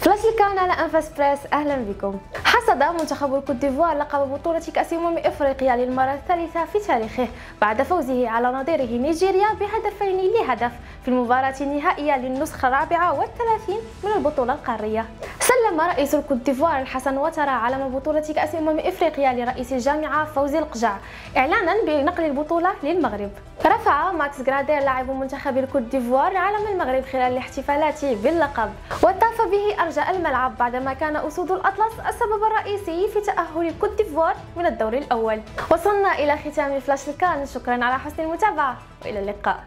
فلاش الكان على انفاس بريس أهلا بكم حصد منتخب الكوت ديفوار لقب بطولة كأس أمم إفريقيا للمرة الثالثة في تاريخه بعد فوزه على نظيره نيجيريا بهدفين لهدف في المباراة النهائية للنسخة الرابعة والثلاثين من البطولة القارية. سلم رئيس الكوت ديفوار الحسن واتارا علم بطولة كأس أمم إفريقيا لرئيس الجامعة فوزي لقجع إعلانا بنقل البطولة للمغرب. رفع ماكس غراديل لاعب منتخب الكوت ديفوار علم المغرب خلال الاحتفالات باللقب وطاف به أرجاء الملعب بعدما كان أسود الأطلس السبب الرئيسي في تأهل الكوت ديفوار من الدور الأول. وصلنا إلى ختام فلاش الكان. شكرا على حسن المتابعة. وإلى اللقاء.